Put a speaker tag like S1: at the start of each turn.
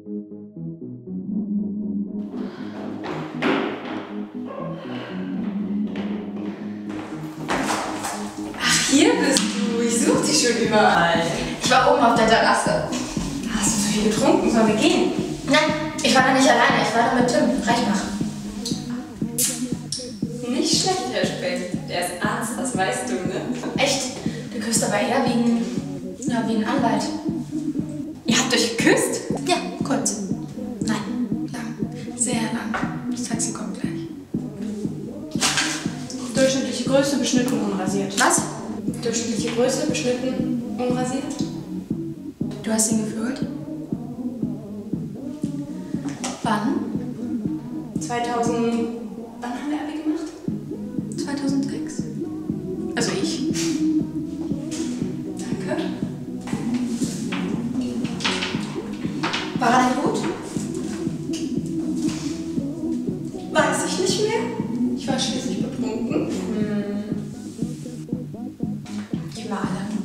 S1: Ach, hier bist du. Ich such dich schon überall.
S2: Ich war oben auf der Terrasse.
S1: Hast du so viel getrunken? Sollen wir gehen?
S2: Nein, ich war da nicht alleine. Ich war da mit Tim Reichbach.
S1: Nicht schlecht, Herr Specht. Der ist Arzt, das weißt du, ne?
S2: Echt? Du küsst aber eher wie ein, ja, wie ein Anwalt.
S1: Ihr habt euch geküsst?
S3: Größe, beschnitten, unrasiert.
S2: Was?
S1: Durchschnittliche Größe, beschnitten, unrasiert.
S2: Du hast ihn gefühlt? Wann?
S1: 2000. Wann haben wir Abi gemacht?
S2: 2006. Also ich.
S1: Danke.
S2: War er denn gut?
S1: Weiß ich nicht mehr. Ich war schließlich
S2: 是吧？